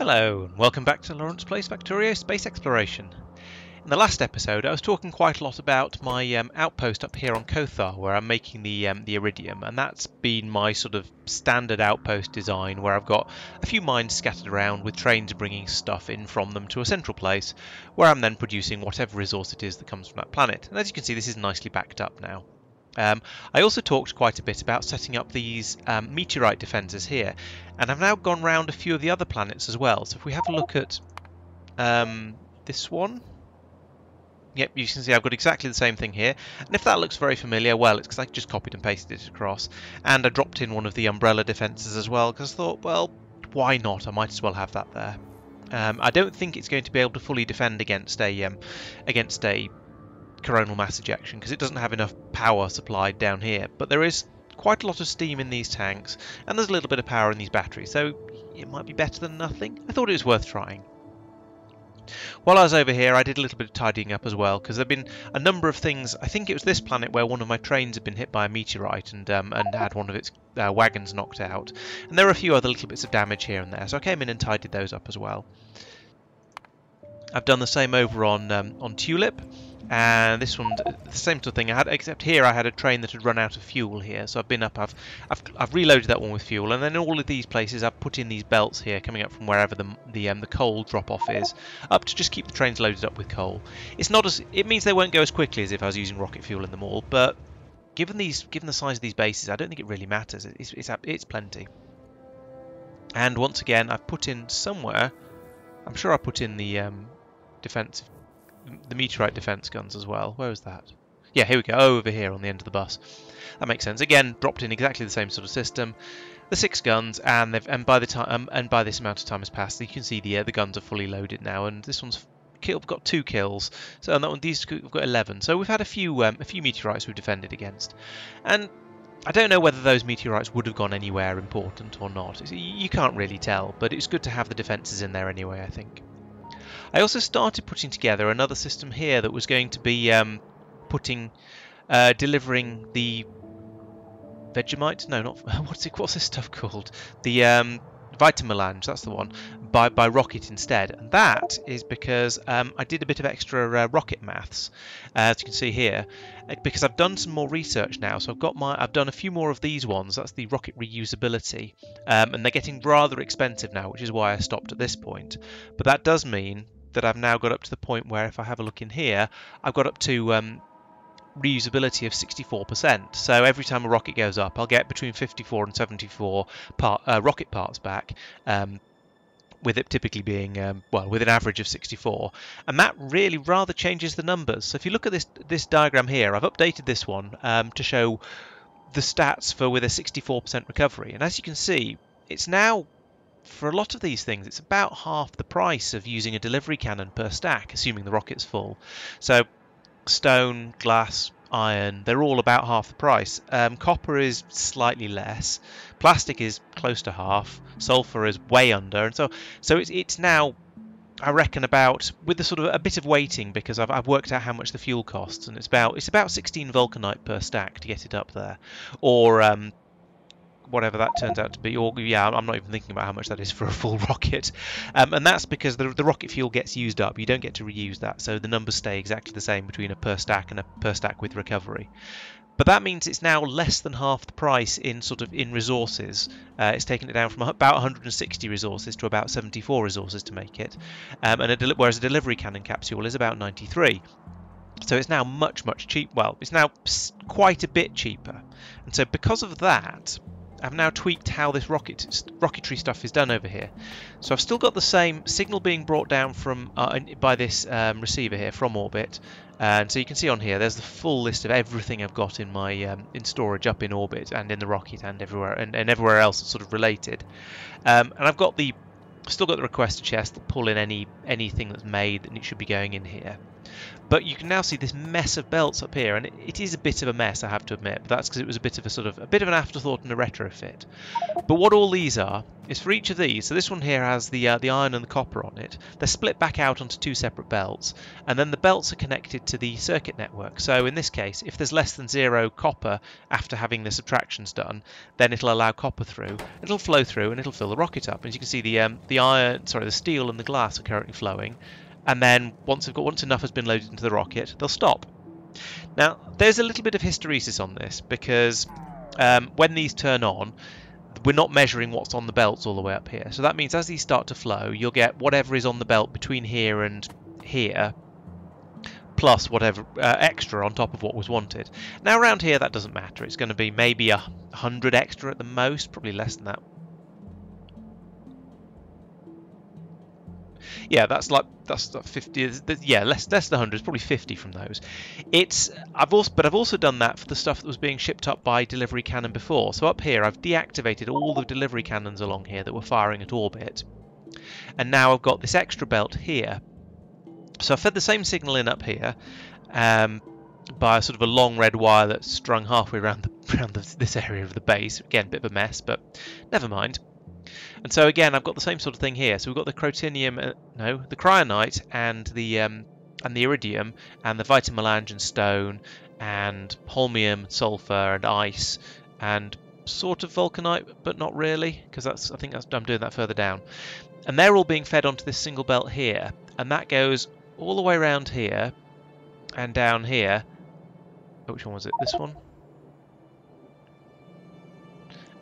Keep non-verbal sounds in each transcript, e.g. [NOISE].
Hello, and welcome back to Laurence Plays Factorio Space Exploration. In the last episode, I was talking quite a lot about my um, outpost up here on Kothar, where I'm making the um, the Iridium, and that's been my sort of standard outpost design, where I've got a few mines scattered around with trains bringing stuff in from them to a central place, where I'm then producing whatever resource it is that comes from that planet. And as you can see, this is nicely backed up now. Um, I also talked quite a bit about setting up these um, meteorite defences here, and I've now gone round a few of the other planets as well. So if we have a look at um, this one, yep, you can see I've got exactly the same thing here. And if that looks very familiar, well, it's because I just copied and pasted it across. And I dropped in one of the umbrella defences as well, because I thought, well, why not? I might as well have that there. Um, I don't think it's going to be able to fully defend against a um, against a coronal mass ejection because it doesn't have enough power supplied down here. But there is quite a lot of steam in these tanks and there's a little bit of power in these batteries, so it might be better than nothing. I thought it was worth trying. While I was over here, I did a little bit of tidying up as well, because there have been a number of things. I think it was this planet where one of my trains had been hit by a meteorite and um, and had one of its uh, wagons knocked out. And there were a few other little bits of damage here and there, so I came in and tidied those up as well. I've done the same over on um, on Tulip and this one the same sort of thing. I had except here I had a train that had run out of fuel here so I've been up I've, I've I've reloaded that one with fuel and then all of these places I've put in these belts here coming up from wherever the the um, the coal drop off is up to just keep the trains loaded up with coal. It's not as it means they won't go as quickly as if I was using rocket fuel in them all but given these given the size of these bases I don't think it really matters. It's it's, it's plenty. And once again I've put in somewhere I'm sure I put in the um, defensive the meteorite defense guns as well. Where was that? Yeah, here we go. Oh, over here on the end of the bus. That makes sense. Again, dropped in exactly the same sort of system. The six guns, and and by the time um, and by this amount of time has passed, you can see the uh, the guns are fully loaded now, and this one's killed, got two kills. So and that one, these have got 11. So we've had a few um, a few meteorites we've defended against, and I don't know whether those meteorites would have gone anywhere important or not. You can't really tell, but it's good to have the defences in there anyway. I think. I also started putting together another system here that was going to be um, putting, uh, delivering the Vegemite. No, not [LAUGHS] what's it? What's this stuff called? The um, Vitamelange, that's the one, by, by rocket instead. And that is because um, I did a bit of extra uh, rocket maths, uh, as you can see here, uh, because I've done some more research now. So I've got my, I've done a few more of these ones. That's the rocket reusability, um, and they're getting rather expensive now, which is why I stopped at this point. But that does mean that I've now got up to the point where if I have a look in here, I've got up to um, reusability of 64%. So every time a rocket goes up, I'll get between 54 and 74 part, uh, rocket parts back. Um, with it typically being um, well with an average of 64 and that really rather changes the numbers so if you look at this this diagram here I've updated this one um, to show the stats for with a 64% recovery and as you can see it's now for a lot of these things, it's about half the price of using a delivery cannon per stack, assuming the rocket's full. So, stone, glass, iron, they're all about half the price. Um, copper is slightly less. Plastic is close to half. Sulfur is way under, and so so it's it's now. I reckon about with the sort of a bit of waiting because I've, I've worked out how much the fuel costs and it's about it's about 16 vulcanite per stack to get it up there, or um, whatever that turns out to be. Or yeah, I'm not even thinking about how much that is for a full [LAUGHS] rocket, um, and that's because the, the rocket fuel gets used up. You don't get to reuse that, so the numbers stay exactly the same between a per stack and a per stack with recovery. But that means it's now less than half the price in sort of in resources. Uh, it's taken it down from [LAUGHS] about 160 resources to about 74 resources to make it, um, and a whereas a delivery cannon capsule is about 93. So it's now much, much cheap. Well, it's now quite a bit cheaper. And so because of that, I've now tweaked how this rocket rocketry stuff is done over here. So I've still got the same signal being brought down from uh, by this um, receiver here from orbit. And so you can see on here, there's the full list of everything I've got in my um, in storage up in orbit and in the rocket and everywhere and, and everywhere else that's sort of related. Um, and I've got the still got the requester chest that pull in any anything that's made that should be going in here. But you can now see this mess of belts up here, and it, it is a bit of a mess, I have to admit. But that's because it was a bit of a sort of a bit of an afterthought and a retrofit. But what all these are is for each of these. So this one here has the uh, the iron and the copper on it. They're split back out onto two separate belts, and then the belts are connected to the circuit network. So in this case, if there's less than zero copper after having the subtractions done, then it'll allow copper through. It'll flow through and it'll fill the rocket up. As you can see, the um, the iron, sorry, the steel and the glass are currently flowing and then once they've got once enough has been loaded into the rocket, they'll stop. Now, there's a little bit of hysteresis on this because um, when these turn on, we're not measuring what's on the belts all the way up here. So that means as these start to flow, you'll get whatever is on the belt between here and here, plus whatever uh, extra on top of what was wanted. Now around here that doesn't matter. It's going to be maybe a hundred extra at the most, probably less than that. Yeah, that's like that's like 50. Yeah, less less than 100. It's probably 50 from those. It's I've also but I've also done that for the stuff that was being shipped up by delivery cannon before. So up here, I've deactivated all the delivery cannons along here that were firing at orbit, and now I've got this extra belt here. So I fed the same signal in up here. Um, by a sort of a long red wire that's strung halfway around the, [LAUGHS] around the, this area of the base. Again, a bit of a mess, but never mind. And so again, I've got the same sort of thing here. So we've got the crotinium, uh, no, the cryonite and the um, and the iridium and the vitamelange and stone and holmium, sulfur and ice and sort of vulcanite, but not really, because that's I think that's, I'm doing that further down. And they're all being fed onto this single belt here, and that goes all the way around here and down here. Oh, which one was it? This one?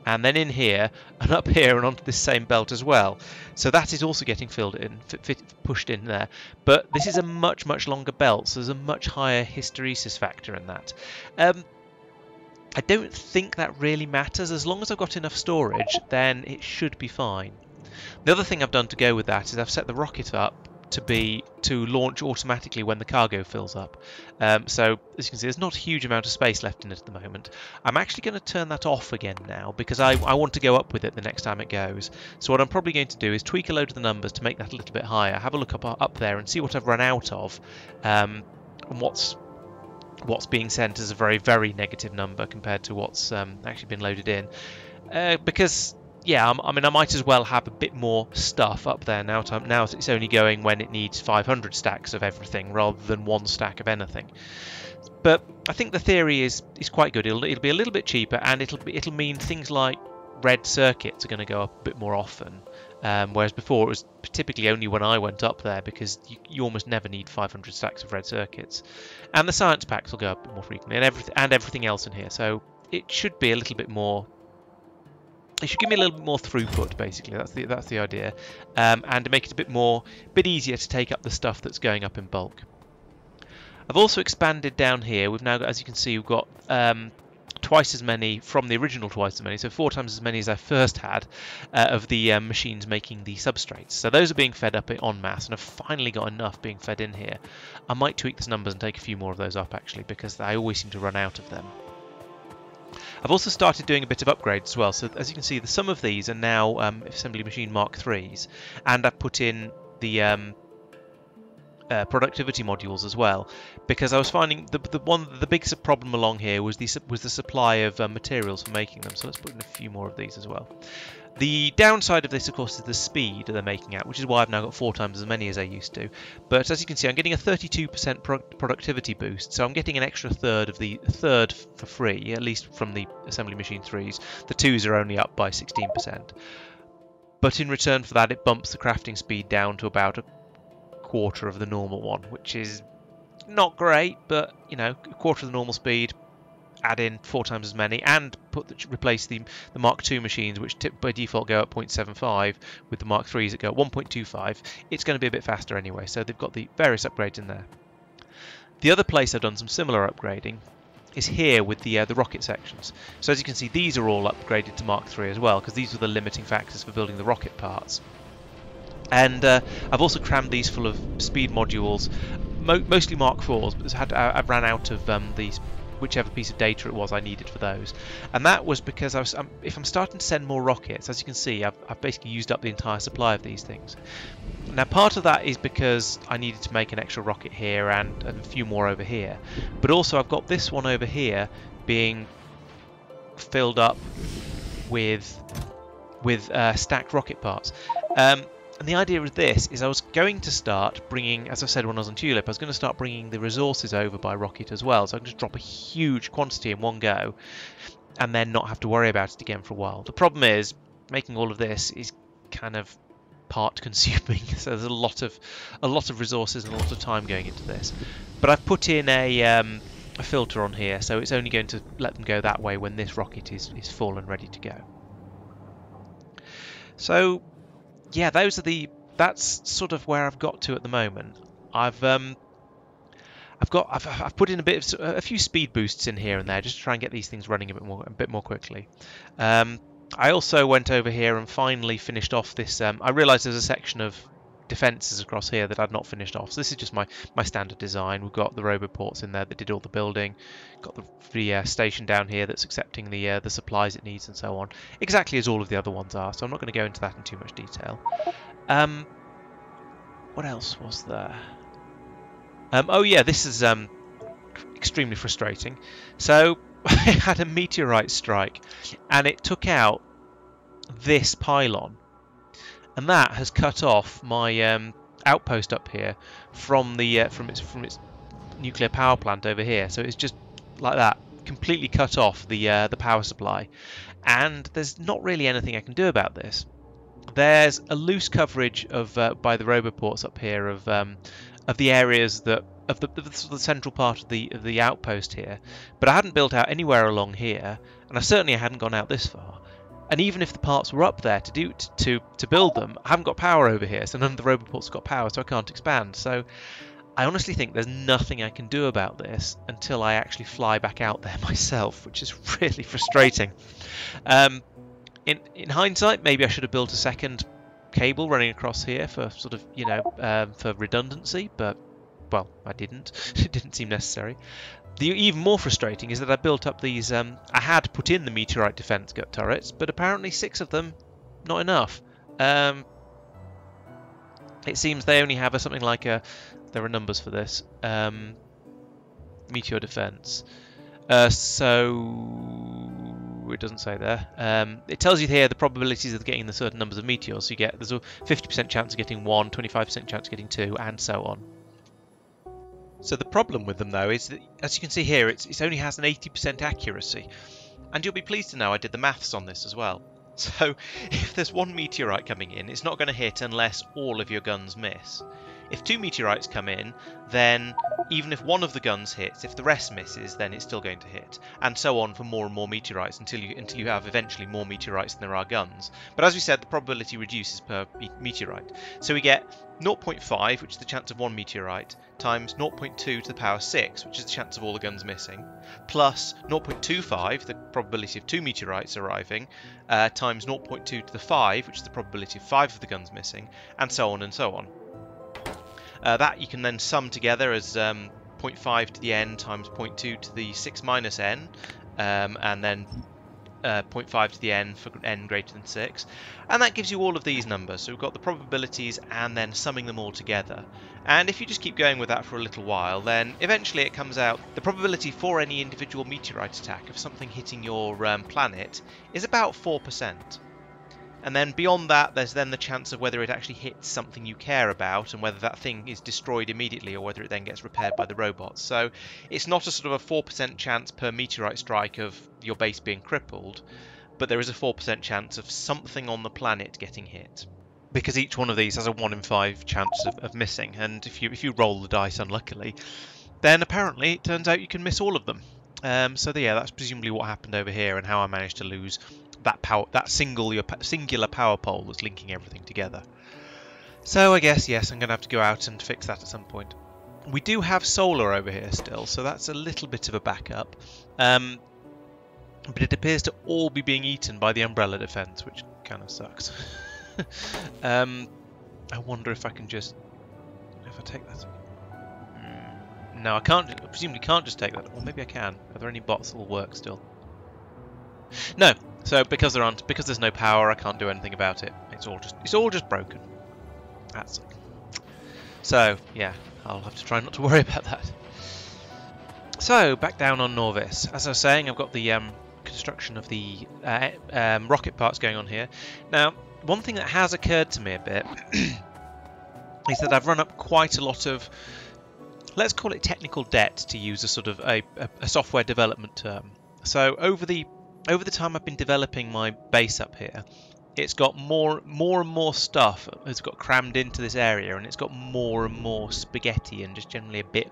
And then in here [LAUGHS] and up here and onto this same belt as well. So that is also getting filled in, fit, pushed in there. But this is a much, much longer belt, so there's a much higher hysteresis factor in that. Um, I don't think that really matters. As long as I've got enough storage, then it should be fine. The other thing I've done to go with that is I've set the rocket up to be to launch automatically when the cargo fills up. Um, so as you can see, there's not a huge amount of space left in it at the moment. I'm actually going to turn that off again now because I, I want to go up with it the next time it goes. So what I'm probably going to do is tweak a load of the numbers to make that a little bit higher. Have a look up up there and see what I've run out of, um, and what's what's being sent as a very very negative number compared to what's um, actually been loaded in. Uh, because yeah, I mean, I might as well have a bit more stuff up there now. Now it's only going when it needs 500 stacks of everything rather than one stack of anything. But I think the theory is is quite good. It'll, it'll be a little bit cheaper, and it'll it'll mean things like red circuits are going to go up a bit more often. Um, whereas before it was typically only when I went up there because you, you, almost never need 500 stacks of red circuits, and the science packs will go up more frequently, and everything and everything else in here. So it should be a little bit more it should give me a little bit more throughput basically. That's the that's the idea. Um, and to make it a bit more bit easier to take up the stuff that's going up in bulk. I've also expanded down here. We've now got as you can see we've got um, twice as many from the original twice as many. So four times as many as I first had uh, of the um, machines making the substrates. So those are being fed up en masse and I've finally got enough being fed in here. I might tweak the numbers and take a few more of those up actually because I always seem to run out of them I've also started doing a bit of upgrades as well. So as you can see, the, some of these are now um, Assembly Machine Mark 3s, and I've put in the um, uh, productivity modules as well, because I was finding the the one the biggest problem along here was the was the supply of uh, materials for making them. So let's put in a few more of these as well. The downside of this, of course, is the speed that they're making at, which is why I've now got four times as many as I used to. But as you can see, I'm getting a 32% pro productivity boost, so I'm getting an extra third of the third for free, at least from the Assembly Machine 3s. The 2s are only up by 16%. But in return for that, it bumps the crafting speed down to about a quarter of the normal one, which is not great, but, you know, a quarter of the normal speed, add in four times as many and put the, replace the the Mark II machines, which tip, by default go at 0.75, with the Mark IIIs that go at 1.25, it's going to be a bit faster anyway. So they've got the various upgrades in there. The other place I've done some similar upgrading is here with the uh, the rocket sections. So as you can see, these are all upgraded to Mark III as well, because these were the limiting factors for building the rocket parts. And uh, I've also crammed these full of speed modules, mo mostly Mark IVs, but had, I've ran out of um, these whichever piece of data it was I needed for those. And that was because I was, um, if I'm starting to send more rockets, as you can see, I've, I've basically used up the entire supply of these things. Now, part of that is because I needed to make an extra rocket here and, and a few more over here. But also, I've got this one over here being filled up with with uh, stacked rocket parts. Um, and the idea of this is I was going to start bringing, as I said when I was on Tulip, I was going to start bringing the resources over by rocket as well. So I can just drop a huge quantity in one go and then not have to worry about it again for a while. The problem is making all of this is kind of part consuming [LAUGHS] so there's a lot of a lot of resources and a lot of time going into this but I've put in a, um, a filter on here so it's only going to let them go that way when this rocket is, is full and ready to go so yeah, those are the. That's sort of where I've got to at the moment. I've um, I've got I've, I've put in a bit of a few speed boosts in here and there just to try and get these things running a bit more a bit more quickly. Um, I also went over here and finally finished off this. Um, I realised there's a section of defences across here that I'd not finished off. So this is just my, my standard design. We've got the roboports in there that did all the building. Got the, the uh, station down here that's accepting the uh, the supplies it needs and so on. Exactly as all of the other ones are. So I'm not going to go into that in too much detail. Um, what else was there? Um, oh yeah, this is um, extremely frustrating. So [LAUGHS] I had a meteorite strike and it took out this pylon and that has cut off my um, outpost up here from the uh, from its from its nuclear power plant over here. So it's just like that, completely cut off the uh, the power supply, and there's not really anything I can do about this. There's a loose coverage of uh, by the roboports up here of um, of the areas that of the, the, the, central part of the of the outpost here, but I hadn't built out anywhere along here, and I certainly hadn't gone out this far. And even if the parts were up there to do to to build them, I haven't got power over here, so none of the roboports got power, so I can't expand. So I honestly think there's nothing I can do about this until I actually fly back out there [LAUGHS] myself, which is [LAUGHS] really frustrating. Um, in in hindsight, maybe I should have built a second cable running across here for sort of you know um, for redundancy, but well, I didn't. [LAUGHS] it didn't seem necessary. The even more frustrating is that I built up these. Um, I had put in the meteorite defense gut turrets, but apparently six of them, not enough. Um, it seems they only have a, something like a. There are numbers for this. Um, meteor defense. Uh, so it doesn't say there. Um, it tells you here the probabilities of getting the certain numbers of meteors. You get there's a 50% chance of getting one, 25% chance of getting two, and so on. So the problem with them though is that, as you can see here, it only has an 80% accuracy. And you'll be pleased to know I did the maths on this as well. [LAUGHS] So if there's one meteorite coming in, it's not going to hit unless all of your guns miss. If two meteorites come in, then even if one of the guns hits, if the rest misses, then it's still going to hit, and so on for more and more meteorites until you until you have eventually more meteorites than there are guns. But as we said, the probability reduces per meteorite. So we get 0.5, which is the chance of one meteorite, times 0.2 to the power 6, which is the chance of all the guns missing, plus 0.25, the probability of two meteorites arriving, uh, times 0.2 to the 5, which is the probability of five of the guns missing, and so on and so on. Uh, that you can then sum together as um, 0.5 to the n times 0.2 to the 6 minus n, um, and then uh, 0.5 to the n for n greater than 6. And that gives you all of these numbers. So we've got the probabilities and then summing them all together. And if you just keep going with that for a little while, then eventually it comes out the probability for any individual meteorite attack of something hitting your um, planet is about 4%. And then beyond that, there's then the chance of whether it actually hits something you care about and whether that thing is destroyed immediately or whether it then gets repaired by the robots. So it's not a sort of a 4% chance per meteorite strike of your base being crippled, but there is a 4% chance of something on the planet getting hit. Because each one of these has a 1 in 5 chance of, of missing, and if you if you roll the dice unluckily, then apparently it turns out you can miss all of them. Um, so yeah, that's presumably what happened over here and how I managed to lose that power, that single your singular power pole that's linking everything together. So I guess yes, I'm going to have to go out and fix that at some point. We do have solar over here still, so that's a little bit of a backup. Um, but it appears to all be being eaten by the umbrella defense, which kind of sucks. [LAUGHS] um, I wonder if I can just if I take that. Hmm, No, I can't. I presumably can't just take that. Well, maybe I can. Are there any bots that will work still? No. So because there aren't, because there's no power, I can't do anything about it. It's all just, it's all just broken. That's it. So yeah, I'll have to try not to [LAUGHS] worry about that. So back down on Nauvis. As I was saying, I've got the um, construction of the uh, um, rocket parts going on here. Now, one thing that has occurred to me a bit [CLEARS THROAT] is that I've run up quite a lot of let's call it technical debt to use a sort of a, a, a, software development term. So over the over the time I've been developing my base up here, it's got more more and more stuff has got crammed into this area and it's got more and more spaghetti and just generally a bit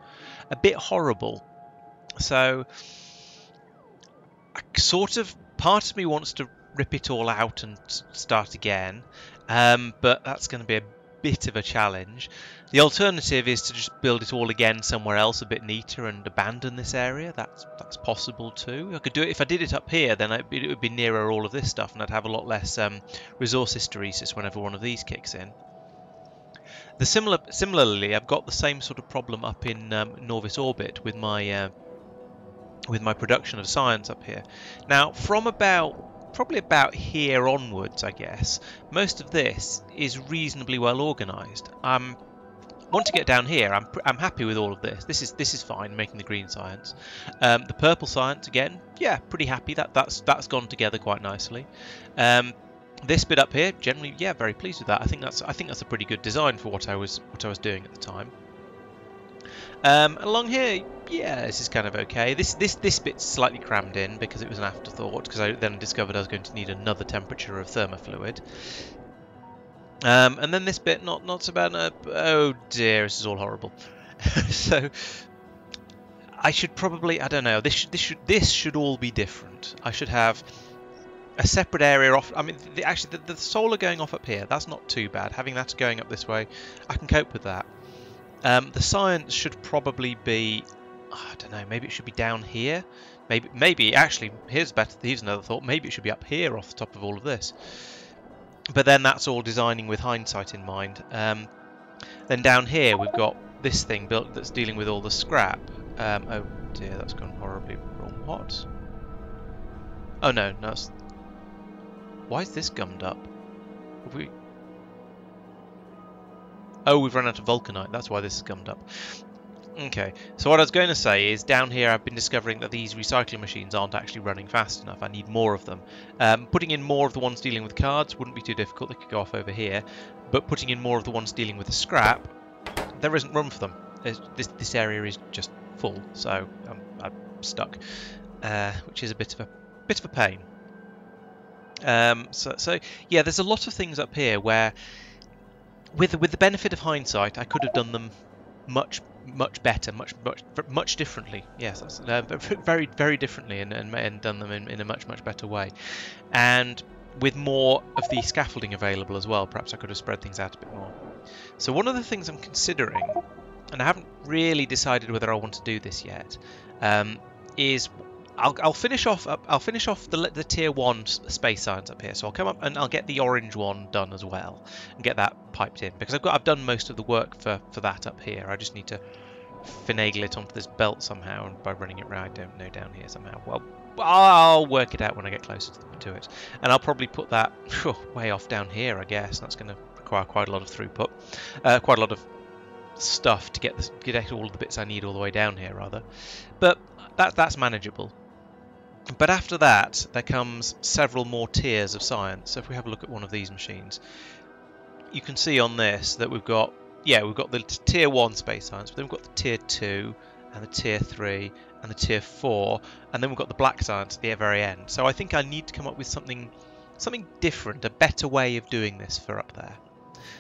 a bit horrible. So I sort of part of me wants to rip it all out and start again, um, but that's going to be a bit of a challenge. The alternative is to just build it all again somewhere else a bit neater and abandon this area. That's that's possible too. I could do it if I did it up here, then it, it would be nearer all of this stuff, and I'd have a lot less um, resource hysteresis whenever one of these kicks in. The similar similarly, I've got the same sort of problem up in um, Nauvis orbit with my uh, with my production of science up here. Now, from about probably about here onwards, I guess, most of this is reasonably well organised. Um, want to get down here. I'm, I'm happy with all of this. This is this is fine, making the green science. Um, the purple science again, yeah, pretty happy. That that's that's gone together quite nicely. Um, this bit up here, generally, yeah, very pleased with that. I think that's I think that's a pretty good design for what I was what I was doing at the time. Um, along here, yeah, this is kind of okay. This this this bit's slightly crammed in because it was an afterthought because I then discovered I was going to need another temperature of thermofluid. Um, and then this bit, not not so bad. Uh, oh dear, this is all horrible. [LAUGHS] so I should probably, I don't know. This should this should this should all be different. I should have a separate area off. I mean, the, actually, the, the solar going off up here, that's not too bad. Having that going up this way, I can cope with that. Um, the science should probably be, I don't know, maybe it should be down here. Maybe, maybe actually, here's better. Here's another thought. Maybe it should be up here, off the top of all of this. But then that's all designing with hindsight in mind. Um, then down here we've got this thing built that's dealing with all the scrap. Um, oh dear, that's gone horribly wrong. What? Oh no, no. Why is this gummed up? Have we? Oh, we've run out of vulcanite. That's why this is gummed up. Okay, so what I was going to say is down here I've been discovering that these recycling machines aren't actually running fast enough. I need more of them. Um, putting in more of the ones dealing with cards wouldn't be too difficult. They could go off over here. But putting in more of the ones dealing with the scrap, there isn't room for them. this, this area is just full, so I'm, I'm stuck, uh, which is a bit of a bit of a pain. Um, so, so yeah, there's a lot of things up here where, with with the benefit of hindsight, I could have done them much much better, much much much differently. Yes, uh, very very differently, and, and, and done them in, in a much much better way, and with more of the scaffolding available as well. Perhaps I could have spread things out a bit more. So one of the things I'm considering, and I haven't really decided whether I want to do this yet, um, is I'll, I'll finish off I'll finish off the, the tier one space science up here. So I'll come up and I'll get the orange one done as well and get that piped in because I've got I've done most of the work for for that up here. I just need to finagle it onto this belt somehow and by running it right don't know down here somehow. Well, I'll work it out when I get closer to it, and I'll probably put that way off down here. I guess that's going to require quite a lot of throughput, uh, quite a lot of stuff to get get all the bits I need all the way down here rather, but that that's manageable. But after that, there comes several more tiers of science. So if we have a look at one of these machines, you can see on this that we've got, yeah, we've got the tier 1 space science, but then we've got the tier 2 and the tier 3 and the tier 4, and then we've got the black science at the very end. So I think I need to come up with something something different, a better way of doing this for up there.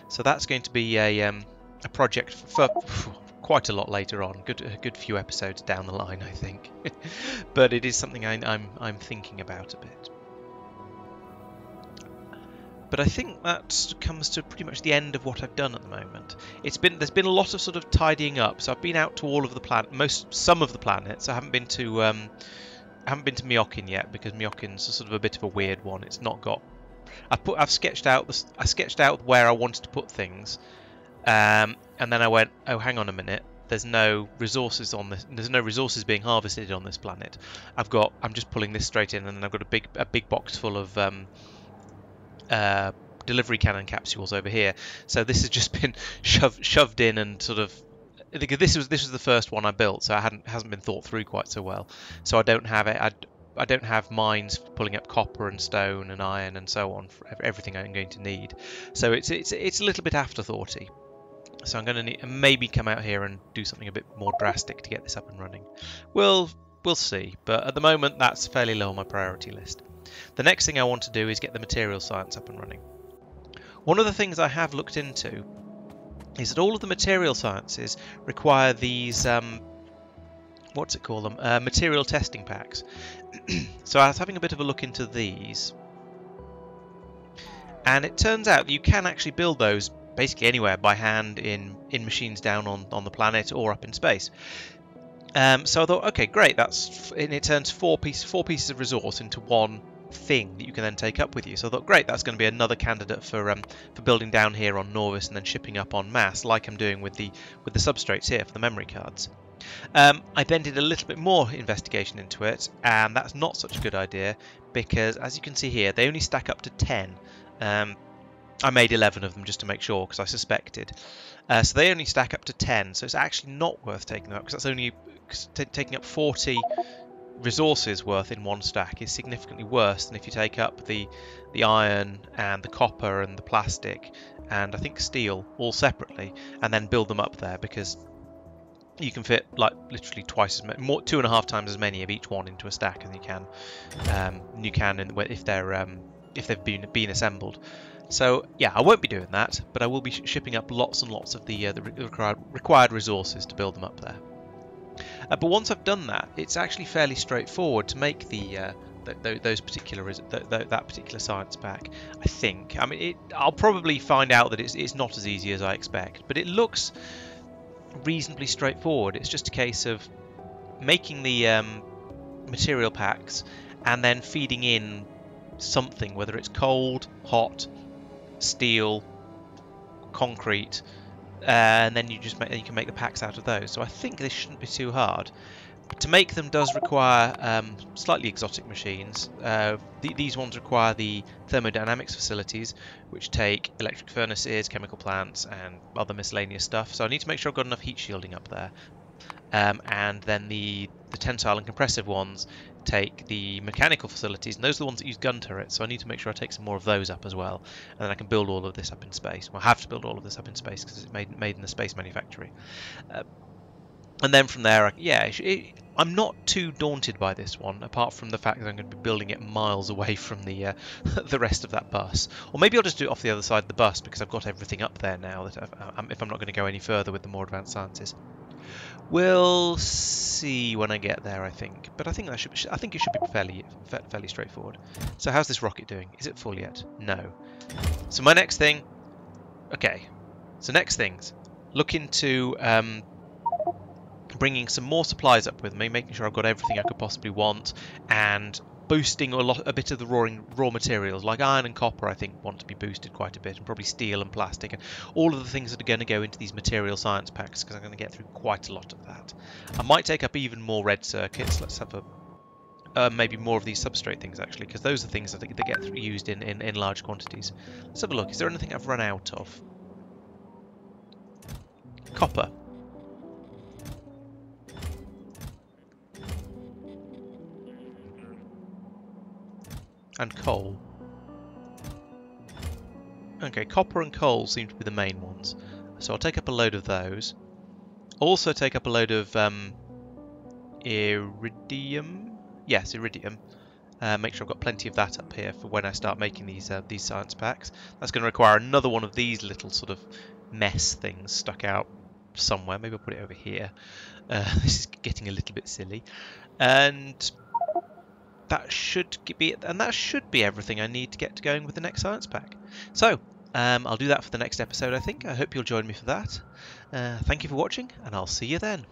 So that's going to be a, um, a project for, for quite a lot later on, good a good few episodes down the line, I think. [LAUGHS] but it is something I, I'm I'm thinking about a bit. But I think that comes to pretty much the end of what I've done at the moment. It's been there's been a lot of sort of tidying up. So I've been out to all of the planet, most some of the planets. I haven't been to um, I haven't been to Myokin yet because Myokin's sort of a bit of a weird one. It's not got. I put I've sketched out I sketched out where I wanted to put things, um, and then I went, oh, hang on a minute. there's no resources on this. There's no resources being harvested on this planet. I've got. I'm just pulling this straight in, and then I've got a big a big box full of um, uh, delivery cannon capsules over here. So this has just [LAUGHS] been shoved shoved in and sort of. This was this was the first one I built, so I hadn't hasn't been thought through quite so well. So I don't have it. I, I don't have mines pulling up copper and stone and iron and so on for everything I'm going to need. So it's it's it's a little bit afterthoughty. So I'm going to maybe come out here and do something a bit more drastic to get this up and running. We'll we'll see, but at the moment that's fairly low on my priority list. The next thing I want to do is get the material science up and running. One of the things I have looked into is that all of the material sciences require these um, what's it called them uh, material testing packs [CLEARS THROAT] so I was having a bit of a look into these and it turns out that you can actually build those basically anywhere by hand in in machines down on on the planet or up in space um, so I thought okay great that's and it turns four pieces four pieces of resource into one thing that you can then take up with you. So I thought, great, that's going to be another candidate for um, for building down here on Nauvis and then shipping up on mass, like I'm doing with the with the substrates here for the memory cards. Um, I then did a little bit more investigation into it, and that's not such a good idea because, as you can see here, they only stack up to 10. Um, I made 11 of them just to make sure because I suspected. Uh, so they only stack up to 10, so it's actually not worth taking them up because that's only taking up 40 resources worth in one stack is significantly worse than if you take up the the iron and the copper and the plastic and I think steel all separately and then build them up there because you can fit like literally twice as many, more two and a half times as many of each one into a stack as you can. Um, you can in, if they're um, if they've been been assembled. So yeah, I won't be doing that, but I will be sh shipping up lots and lots of the, uh, the required, required resources to build them up there. Uh, but once I've done that, it's actually fairly straightforward to make the uh, those particular that particular science pack. I think. I mean, it, I'll probably find out that it's it's not as easy as I expect, but it looks reasonably straightforward. It's just a case of making the um, material packs and then feeding in something, whether it's cold, hot, steel, concrete, uh, and then you just make, you can make the packs out of those. So I think this shouldn't be too hard. To make them does require um, slightly exotic machines. Uh, th these ones require the thermodynamics facilities, which take electric furnaces, chemical plants, and other miscellaneous stuff. So I need to make sure I've got enough heat shielding up there. Um, and then the, the tensile and compressive ones take the mechanical facilities, and those are the ones that use gun turrets, so I need to make sure I take some more of those up as well, and then I can build all of this up in space. Well, I have to build all of this up in space because it's made, made in the space manufactory. Uh, and then from there, yeah, it, I'm not too daunted by this one, apart from the fact that I'm going to be building it miles away from the uh, [LAUGHS] the rest of that bus. Or maybe I'll just do it off the other side of the bus because I've got everything up there now. That um, if I'm not going to go any further with the more advanced sciences, we'll see when I get there. I think, but I think that should be, I think it should be fairly fairly straightforward. So how's this rocket doing? Is it full yet? No. So my next thing, okay. So next things, look into um, bringing some more supplies up with me, making sure I've got everything I could possibly want, and boosting a lot, a bit of the roaring, raw materials like iron and copper. I think want to be boosted quite a bit, and probably steel and plastic, and all of the things that are going to go into these material science packs because I'm going to get through quite a lot of that. I might take up even more red circuits. Let's have a uh, maybe more of these substrate things actually, because those are things that, that get used in, in, in large quantities. Let's have a look. Is there anything I've run out of? Copper. And coal. Okay, copper and coal seem to be the main ones. So I'll take up a load of those. Also take up a load of um, iridium. Yes, iridium. Uh, make sure I've got plenty of that up here for when I start making these uh, these science packs. That's going to require another one of these little sort of mess things stuck out somewhere. Maybe I'll put it over here. Uh, [LAUGHS] this is getting a little bit silly. And that should be and that should be everything I need to get going with the next science pack. So, um, I'll do that for the next episode, I think. I hope you'll join me for that. Uh, thank you for watching, and I'll see you then.